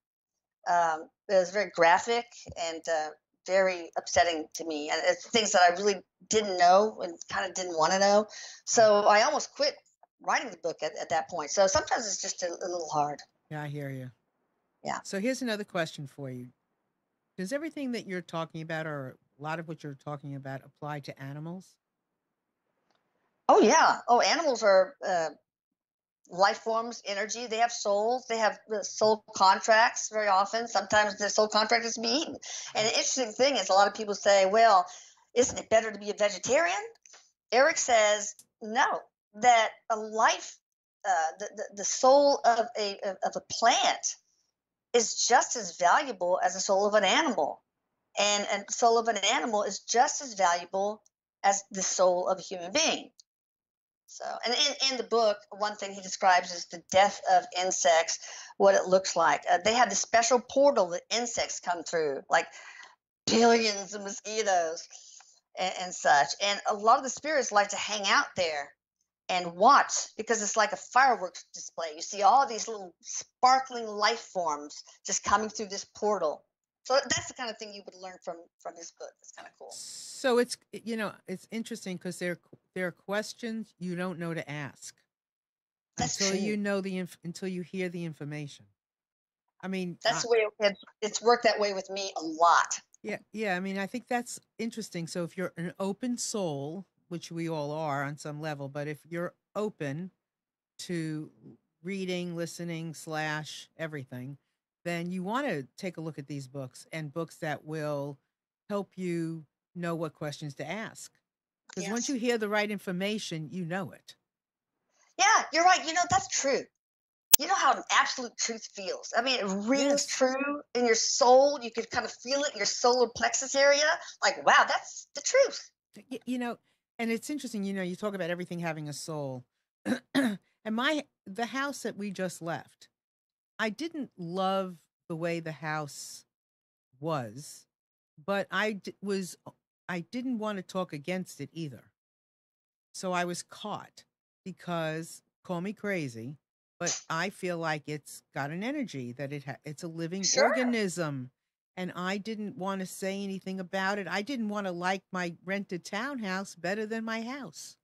um, it was very graphic and uh, very upsetting to me. And it's things that I really didn't know and kind of didn't want to know. So I almost quit writing the book at, at that point. So sometimes it's just a, a little hard. Yeah, I hear you. Yeah. So here's another question for you. Does everything that you're talking about, or a lot of what you're talking about, apply to animals? Oh yeah. Oh, animals are uh, life forms, energy. They have souls. They have soul contracts very often. Sometimes the soul contract is to be eaten. And the interesting thing is, a lot of people say, well, isn't it better to be a vegetarian? Erik says, no, that a life, uh, the, the, the soul of a, of a plant is just as valuable as the soul of an animal. And a soul of an animal is just as valuable as the soul of a human being. So, and in, in the book, one thing he describes is the death of insects, what it looks like. Uh, they have this special portal that insects come through, like billions of mosquitoes and, and such. And a lot of the spirits like to hang out there and watch because it's like a fireworks display. You see all these little sparkling life forms just coming through this portal. So that's the kind of thing you would learn from from his book. It's kind of cool. So it's you know it's interesting because there there are questions you don't know to ask that's until true. you know the inf- until you hear the information. I mean, that's I, the way it, it's worked that way with me a lot. Yeah, yeah. I mean, I think that's interesting. So if you're an open soul, which we all are on some level, but if you're open to reading, listening, slash everything, then you want to take a look at these books and books that will help you know what questions to ask. Because yes. once you hear the right information, you know it. Yeah, you're right. You know, that's true. You know how absolute truth feels. I mean, it rings yes. true in your soul. You can kind of feel it in your solar plexus area. Like, wow, that's the truth. You know, and it's interesting, you know, you talk about everything having a soul. and my the house that we just left, I didn't love the way the house was but I d- was I didn't want to talk against it either. So I was caught because call me crazy, but I feel like it's got an energy that it ha- it's a living Sure. organism and I didn't want to say anything about it. I didn't want to like my rented townhouse better than my house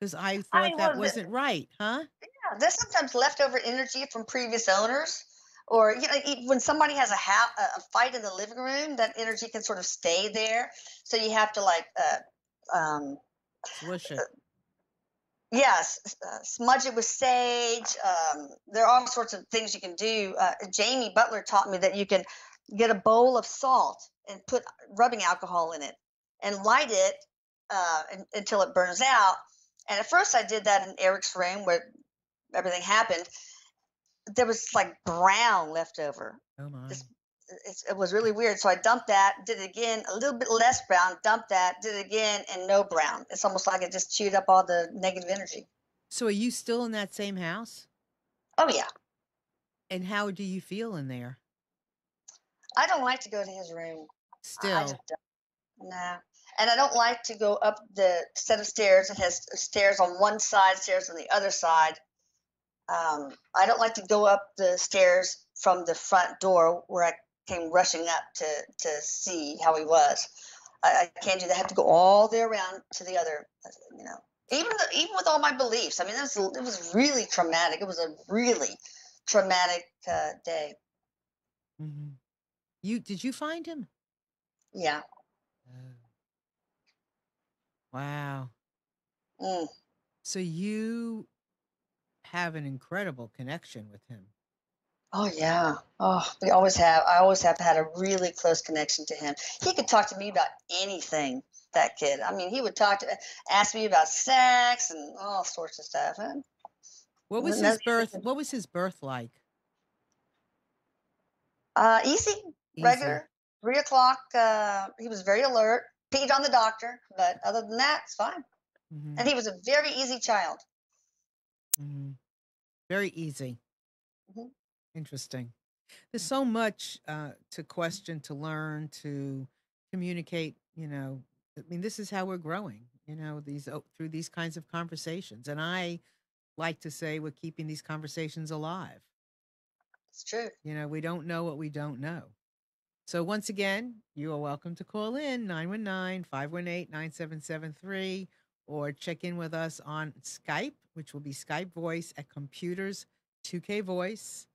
because I thought mean, that wasn't right, huh? Yeah, there's sometimes leftover energy from previous owners, or you know, when somebody has a, ha- a fight in the living room, that energy can sort of stay there. So you have to like, uh, um, Swish it. yes, uh, smudge it with sage. Um, there are all sorts of things you can do. Uh, Jamie Butler taught me that you can get a bowl of salt and put rubbing alcohol in it and light it uh, un- until it burns out. And at first, I did that in Erik's room where everything happened. There was like brown left over. Oh my. This- It's, it was really weird. So I dumped that, did it again, a little bit less brown, dumped that, did it again, and no brown. It's almost like it just chewed up all the negative energy. So are you still in that same house? Oh, yeah. And how do you feel in there? I don't like to go to his room. Still. Nah. And I don't like to go up the set of stairs. It has stairs on one side, stairs on the other side. Um, I don't like to go up the stairs from the front door where I came rushing up to, to see how he was. I, I can't do that. I have to go all the way around to the other, you know. Even the, even with all my beliefs, I mean, it was, it was really traumatic. It was a really traumatic uh, day. hmm You did you find him? Yeah. Wow. Mm. So you have an incredible connection with him. Oh yeah. Oh, we always have. I always have had a really close connection to him. He could talk to me about anything. That kid. I mean, he would talk to, ask me about sex and all sorts of stuff. And What was his birth? What was his birth like? uh, easy, Easy. regular, three o'clock. Uh, he was very alert. Peed on the doctor, but other than that, it's fine. Mhm, And he was a very easy child. mhm. Very easy. Mhm. Interesting. There's so much uh, to question, to learn, to communicate. You know, I mean, this is how we're growing. You know, these oh, through these kinds of conversations, and I like to say we're keeping these conversations alive. It's true. You know, we don't know what we don't know. So once again, you are welcome to call in 919-518-9773 or check in with us on Skype, which will be Skype voice at computers 2K voice.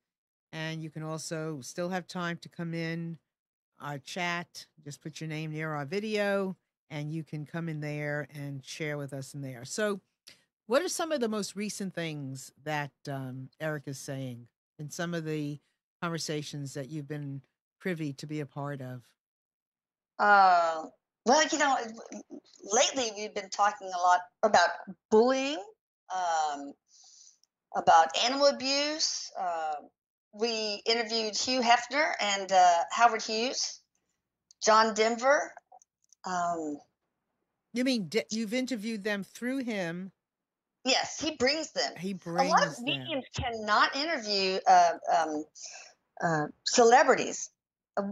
And you can also still have time to come in our chat. Just put your name near our video and you can come in there and share with us in there. So what are some of the most recent things that um, Erik is saying in some of the conversations that you've been privy to be a part of? Uh, well, you know, lately we've been talking a lot about bullying, um, about animal abuse. Uh, we interviewed Hugh Hefner and uh, Howard Hughes, John Denver. Um, You mean you've interviewed them through him? yes, he brings them. He brings A lot of them. mediums cannot interview uh, um, uh, celebrities. Uh,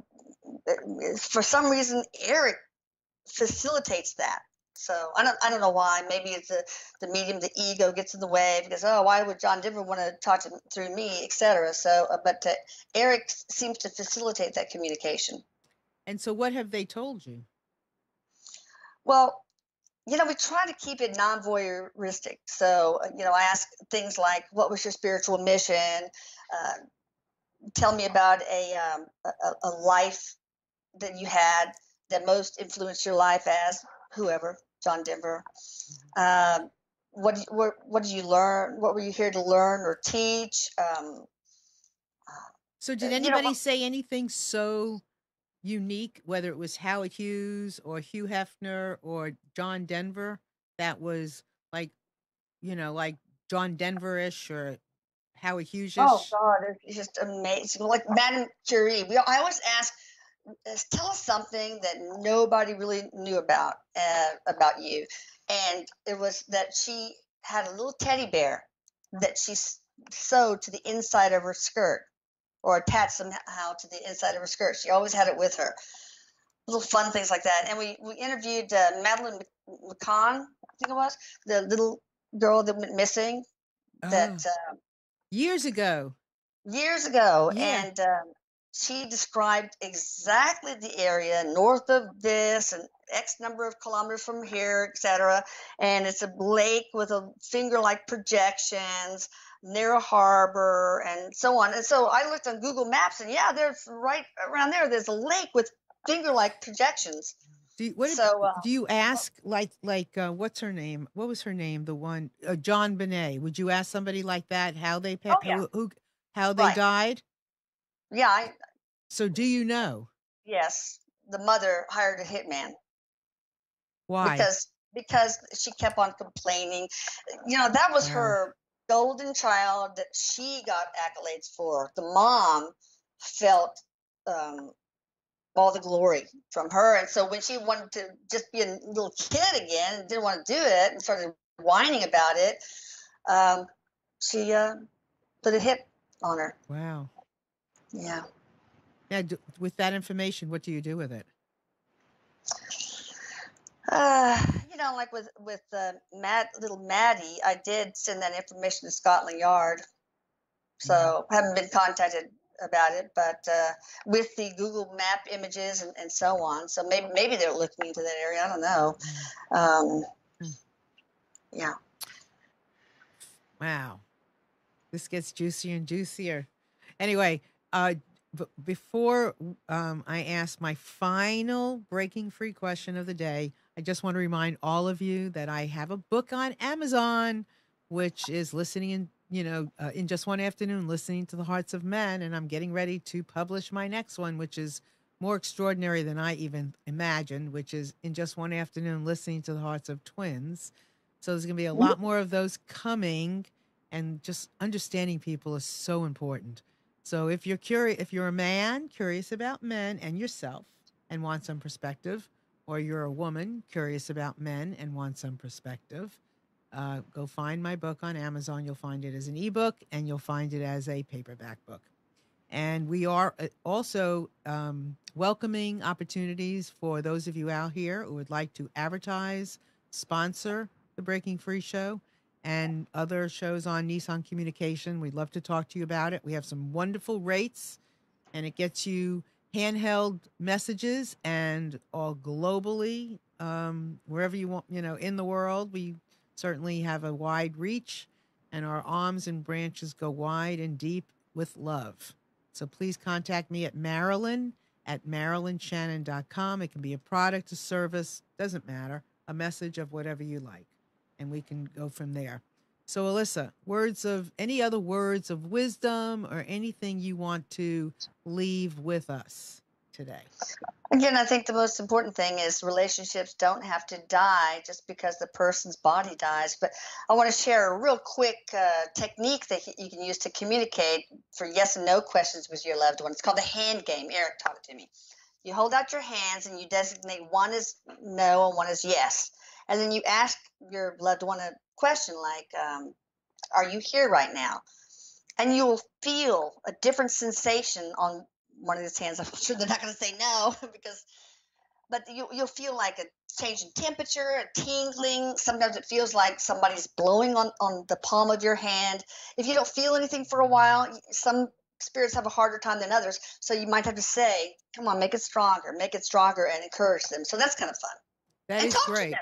for some reason, Erik facilitates that. So I don't, I don't know why. Maybe it's the, the medium, the ego gets in the way because oh, why would John Denver want to talk to through me, etc. So, uh, but uh, Erik seems to facilitate that communication. And so, what have they told you? Well, you know, we try to keep it non voyeuristic. So, uh, you know, I ask things like, what was your spiritual mission? Uh, tell me about a, um, a, a- a life that you had that most influenced your life as whoever, John Denver. Um, what, did- what, what did you learn? What were you here to learn or teach? Um, So, did Uh, you know, anybody uh, say anything so unique, whether it was Howard Hughes or Hugh Hefner or John Denver, that was like, you know, like John Denver ish or Howard Hughes? Oh God, it's just amazing. Like Madame Curie, we I always ask, uh, tell us something that nobody really knew about uh, about you, and it was that she had a little teddy bear that she sewed to the inside of her skirt, or attached somehow to the inside of her skirt. She always had it with her. little fun things like that. And we we interviewed uh, Madeleine McCann, I think it was the little girl that went missing. That Oh, uh, years ago. years ago, Yeah. and um, she described exactly the area north of this and X number of kilometers from here, etc. And it's a lake with a finger-like projections near a harbor and so on. And so I looked on Google Maps, and yeah, there's right around there. There's a lake with finger-like projections. Do you, what So, uh, do you ask like like uh, what's her name? What was her name? The one uh, JonBenét. Would you ask somebody like that how they Oh, yeah. who, who how they Right. died? Yeah, I, So do you know yes, the mother hired a hitman. why? because because she kept on complaining you know that was Wow. her golden child that she got accolades for the mom felt um, all the glory from her and so when she wanted to just be a little kid again and didn't want to do it and started whining about it um, she uh, put a hit on her wow. yeah D- with that information, what do you do with it? Uh, you know, like with with uh, Matt, little Maddie, I did send that information to Scotland Yard, so haven't been contacted about it. But uh, with the Google Map images and, and so on, so maybe maybe they're looking into that area. I don't know. Um, Mm. yeah. Wow. This gets juicier and juicier. Anyway, uh, before um, I ask my final breaking free question of the day, I just want to remind all of you that I have a book on Amazon, which is listening in, you know, uh, in just one afternoon, listening to the hearts of men. And I'm getting ready to publish my next one, which is more extraordinary than I even imagined, which is in just one afternoon, listening to the hearts of twins. So there's going to be a lot more of those coming, and just understanding people is so important. So if you're curious, if you're a man curious about men and yourself and want some perspective, or you're a woman curious about men and want some perspective, uh, go find my book on Amazon. You'll find it as an ebook and you'll find it as a paperback book. And we are uh, also um, welcoming opportunities for those of you out here who would like to advertise, sponsor the Breaking Free Show and other shows on Nissan Communication. We'd love to talk to you about it. We have some wonderful rates, and it gets you handheld messages and all globally, um, wherever you want, you know, in the world. We certainly have a wide reach, and our arms and branches go wide and deep with love. So please contact me at Marilyn at marilynshannon.com. It can be a product, a service, doesn't matter, a message of whatever you like, and we can go from there. So, Elisa, words of any other words of wisdom or anything you want to leave with us today? Again, I think the most important thing is relationships don't have to die just because the person's body dies. But I want to share a real quick uh, technique that you can use to communicate for yes and no questions with your loved one. It's called the hand game. Erik taught it to me. You hold out your hands and you designate one is no and one is yes. And then you ask your loved one a question like, um, Are you here right now? And you'll feel a different sensation on one of his hands. I'm sure they're not going to say no because, but you, you'll feel like a change in temperature, a tingling. Sometimes it feels like somebody's blowing on, on the palm of your hand. If you don't feel anything for a while, some spirits have a harder time than others. So you might have to say, come on, make it stronger, make it stronger, and encourage them. So that's kind of fun. That and is great.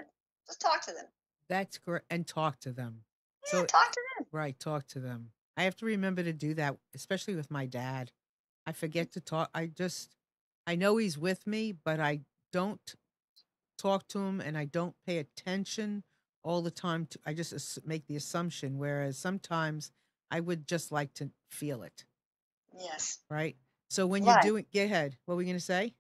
Just talk to them. That's great. And talk to them. Yeah, So, talk to them. right, talk to them. I have to remember to do that, especially with my dad. I forget to talk. I just, I know he's with me, but I don't talk to him and I don't pay attention all the time. To, I just make the assumption, whereas sometimes I would just like to feel it, Yes. right? So when Right. you're doing, get ahead. What were we going to say?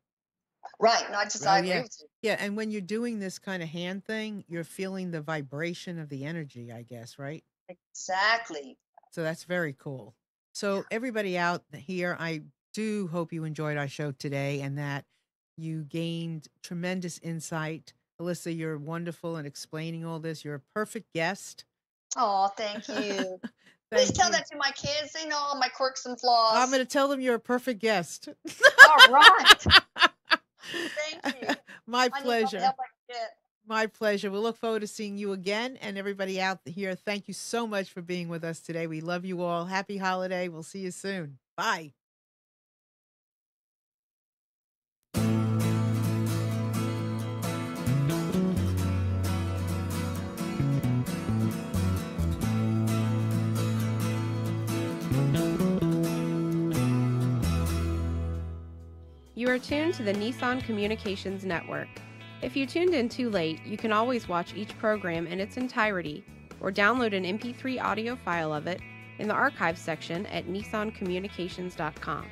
Right. No, I just Oh, I agree yeah. with you. Yeah, and when you're doing this kind of hand thing, you're feeling the vibration of the energy, I guess, right? Exactly. So that's very cool. So everybody out here, I do hope you enjoyed our show today and that you gained tremendous insight. Elisa, you're wonderful in explaining all this. You're a perfect guest. Oh, thank you. Please tell you. that to my kids. They know all my quirks and flaws. I'm going to tell them you're a perfect guest. All right. Thank you. My I need all the pleasure. help I can get. My pleasure. We'll look forward to seeing you again. And everybody out here, thank you so much for being with us today. We love you all. Happy holiday. We'll see you soon. Bye. You are tuned to the Nissan Communications Network. If you tuned in too late, you can always watch each program in its entirety or download an MP3 audio file of it in the archives section at nissancommunications.com.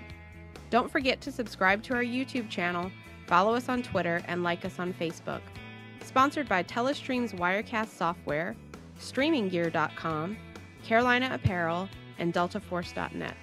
Don't forget to subscribe to our YouTube channel, follow us on Twitter, and like us on Facebook. Sponsored by Telestream's Wirecast software, StreamingGear.com, Carolina Apparel, and DeltaForce.net.